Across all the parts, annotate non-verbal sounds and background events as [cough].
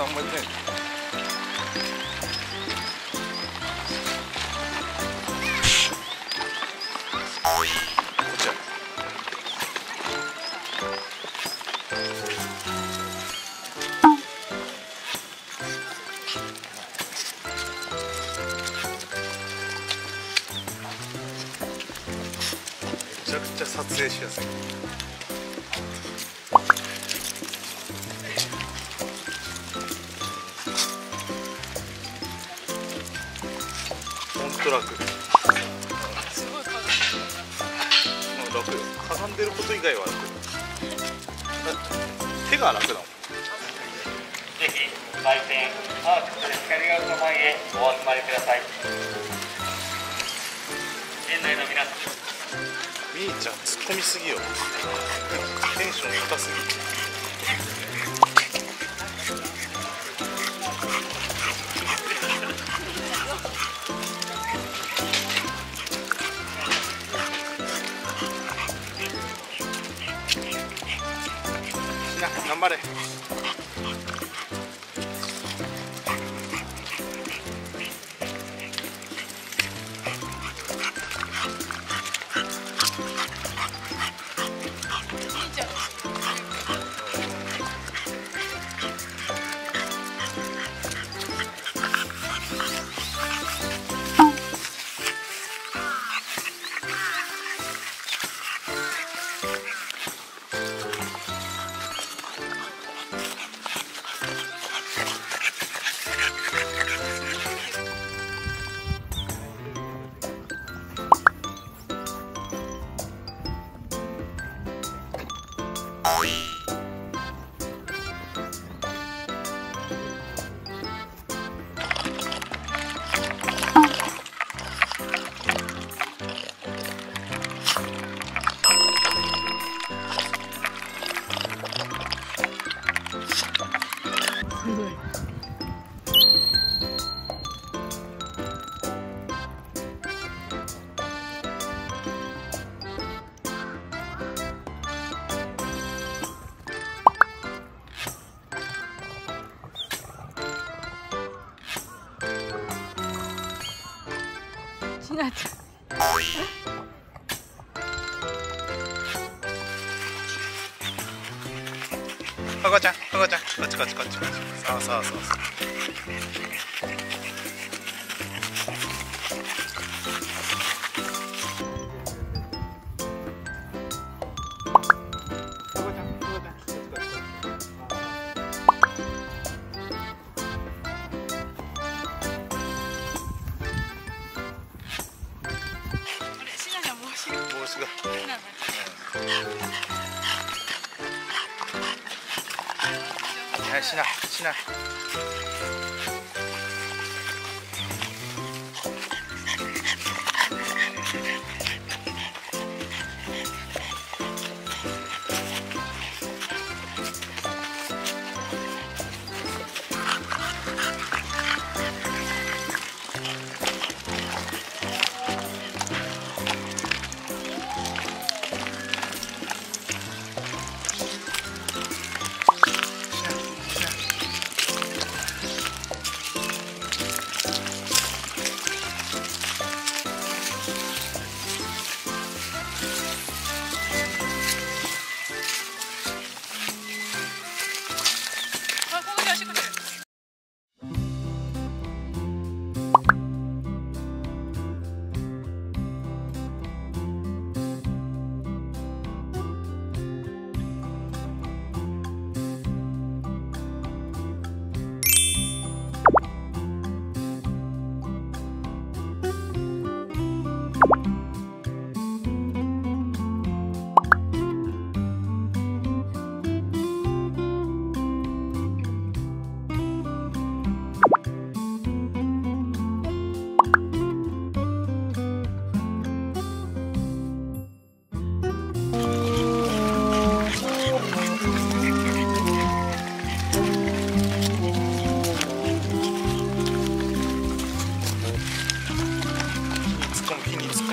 何も言ってないめちゃくちゃ撮影しやすい。と楽すごい。風うん楽よかがんでること以外は楽だ手が楽だもんぜひ売店。アークス光が丘前へお集まりください。園内の皆さん。みーちゃん突っ込みすぎよ。テンション高すぎみんな頑張れ。すごい。なっちゃんかこちゃんかこちゃんこっちこっちこっちこっち。そうそうそうそう。子がち帽子が変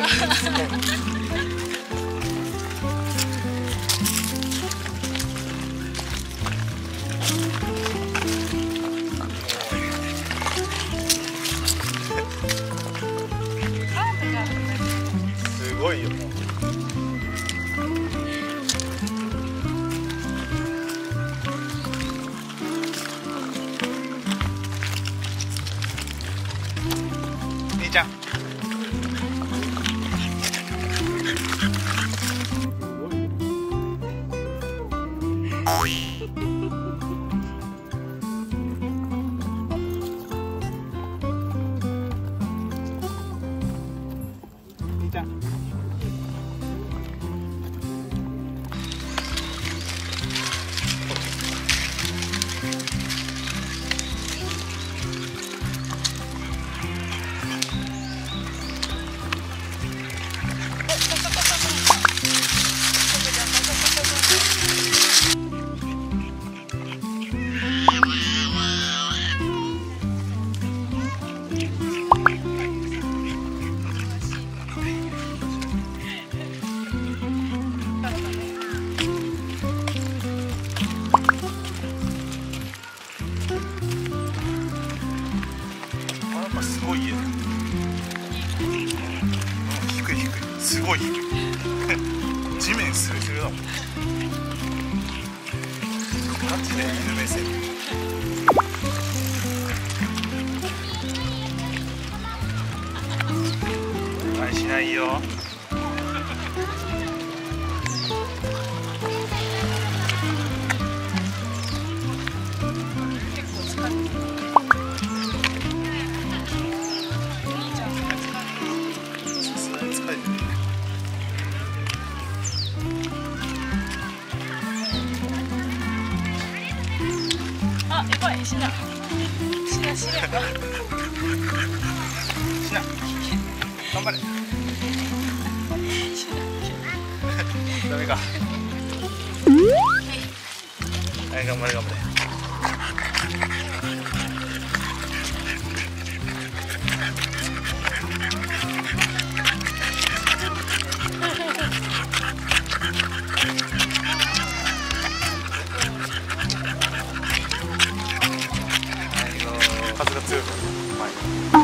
[laughs] すごいよもう。兄ち [laughs] 地面スレスレだもんマジで犬目線。はいしないよ。しな。しなしな。がしな。頑張れ。[laughs] ダメか。はい頑張れ頑張れ That's it. Bye.